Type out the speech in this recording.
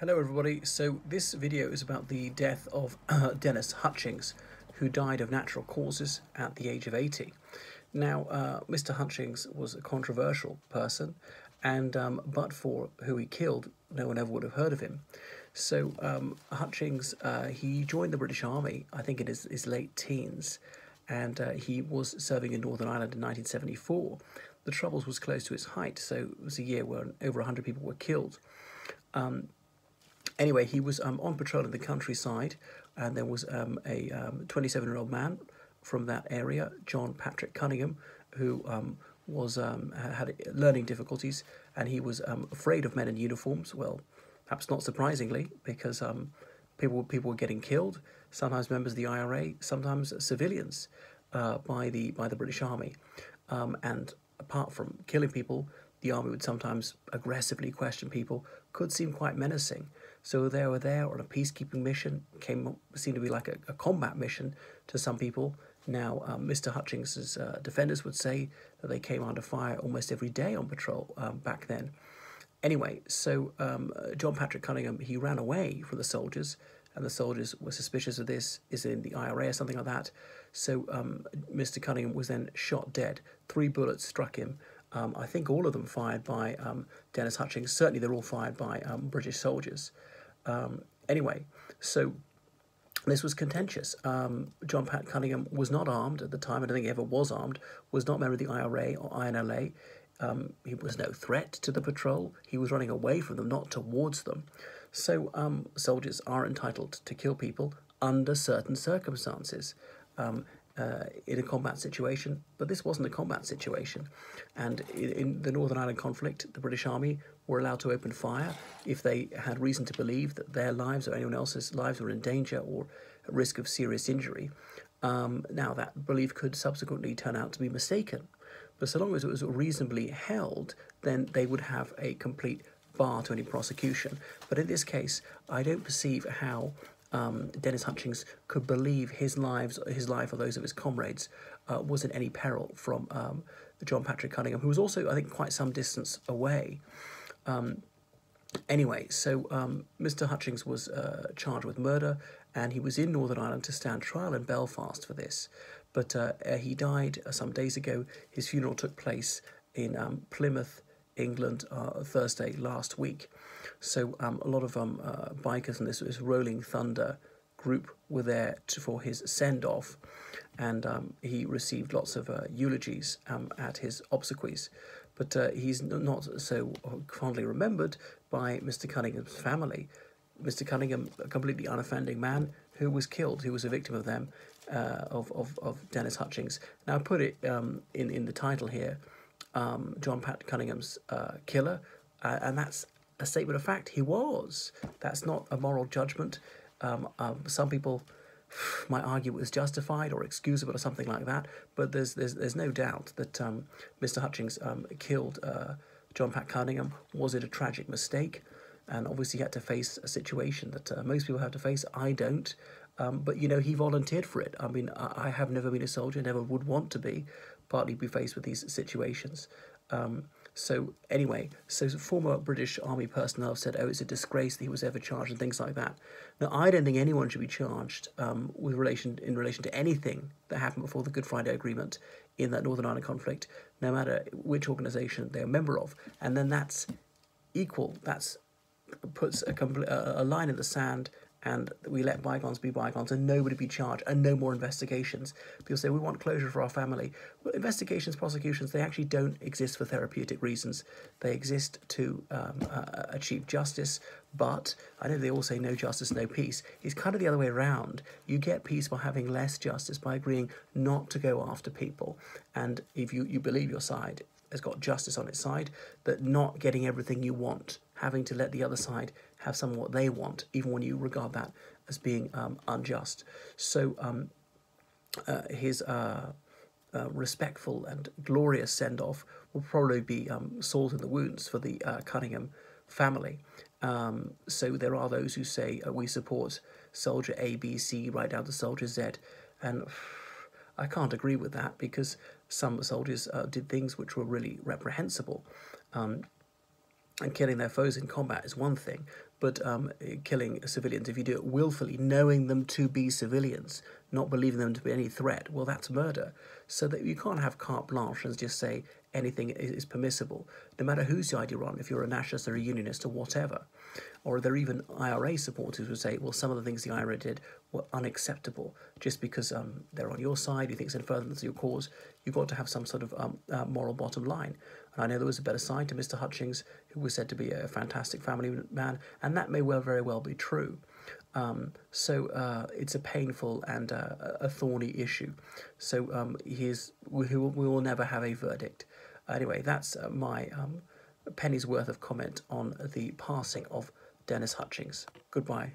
Hello everybody, so this video is about the death of uh, Dennis Hutchings, who died of natural causes at the age of 80. Now, uh, Mr. Hutchings was a controversial person, and um, but for who he killed, no one ever would have heard of him. So um, Hutchings, uh, he joined the British Army, I think in his, his late teens, and uh, he was serving in Northern Ireland in 1974. The Troubles was close to its height, so it was a year where over 100 people were killed. Um, anyway, he was um, on patrol in the countryside, and there was um, a 27 um, year old man from that area, John Patrick Cunningham, who um, was um, had learning difficulties, and he was afraid of men in uniforms. Well, perhaps not surprisingly, because people people were getting killed. Sometimes members of the IRA, sometimes civilians uh, by the by the British Army, and apart from killing people, the army would sometimes aggressively question people, could seem quite menacing. So they were there on a peacekeeping mission, came seemed to be like a, a combat mission to some people. Now, um, Mr. Hutchings's uh, defenders would say that they came under fire almost every day on patrol um, back then. Anyway, so um, John Patrick Cunningham, he ran away from the soldiers, and the soldiers were suspicious of this, is in the IRA or something like that. So Mr. Um, Cunningham was then shot dead. Three bullets struck him. Um, I think all of them fired by um, Dennis Hutchings. Certainly, they're all fired by um, British soldiers. Um, anyway, so this was contentious. Um, John Pat Cunningham was not armed at the time. I don't think he ever was armed. Was not a member of the IRA or INLA. Um, he was no threat to the patrol. He was running away from them, not towards them. So soldiers are entitled to kill people under certain circumstances. Um, uh, in a combat situation, but this wasn't a combat situation. And in, in, the Northern Ireland conflict, the British Army were allowed to open fire if they had reason to believe that their lives or anyone else's lives were in danger or at risk of serious injury. Um, now, that belief could subsequently turn out to be mistaken, but so long as it was reasonably held, then they would have a complete bar to any prosecution. But in this case, I don't perceive how um, Dennis Hutchings could believe his lives, his life or those of his comrades uh, was in any peril from um, John Patrick Cunningham, who was also, I think, quite some distance away. Um, anyway, so Mr. Um, Hutchings was uh, charged with murder, and he was in Northern Ireland to stand trial in Belfast for this. But uh, he died uh, some days ago. His funeral took place in um, Plymouth, England, uh, Thursday last week. So um, a lot of um, uh, bikers and this, this, Rolling Thunder group were there to, for his send off, and um, he received lots of uh, eulogies um, at his obsequies. But uh, he's not so fondly remembered by Mr. Cunningham's family. Mr. Cunningham, a completely unoffending man who was killed, who was a victim of them, uh, of, of, of Dennis Hutchings. Now, I put it um, in, in the title here um, John Pat Cunningham's uh, killer, uh, and that's a statement of fact. He was. That's not a moral judgment. Um, um, some people might argue it was justified or excusable or something like that, but there's there's there's no doubt that um, Mr. Hutchings um, killed uh, John Pat Cunningham. Was it a tragic mistake? And obviously, he had to face a situation that uh, most people have to face. I don't. Um, but you know, he volunteered for it. I mean, I, I, have never been a soldier, never would want to be, partly be faced with these situations. Um, so anyway, so former British Army personnel said, "Oh, it's a disgrace that he was ever charged and things like that." Now, I don't think anyone should be charged um, with relation in relation to anything that happened before the Good Friday Agreement in that Northern Ireland conflict, no matter which organisation they're a member of, and then that's equal. That's puts a, a line in the sand and we let bygones be bygones and nobody be charged and no more investigations. People say we want closure for our family. Well, investigations, prosecutions, they actually don't exist for therapeutic reasons. They exist to um, uh, achieve justice, but I know they all say no justice, no peace. It's kind of the other way around. You get peace by having less justice, by agreeing not to go after people. And if you, you believe your side has got justice on its side, that not getting everything you want, having to let the other side have some what they want, even when you regard that as being um, unjust. So um, uh, his uh, uh, respectful and glorious send off will probably be um, salt in the wounds for the uh, Cunningham family. Um, so there are those who say uh, we support soldier A, B, C, right down to soldier Z, and I can't agree with that because some soldiers uh, did things which were really reprehensible. Um, and killing their foes in combat is one thing, but um, killing civilians, if you do it willfully, knowing them to be civilians, not believing them to be any threat, well, that's murder. So that you can't have carte blanche and just say anything is permissible, no matter whose side you're on, if you're a nationalist or a unionist or whatever. Or there are even IRA supporters who say, well, some of the things the IRA did were unacceptable just because um, they're on your side, you think it's in furtherance of your cause. You've got to have some sort of um, uh, moral bottom line. And I know there was a better side to Mr. Hutchings, who was said to be a fantastic family man, and that may well very well be true. Um, so uh, it's a painful and uh, a thorny issue. So um, he's, we, we will never have a verdict. Anyway, that's uh, my um, penny's worth of comment on the passing of Dennis Hutchings. Goodbye.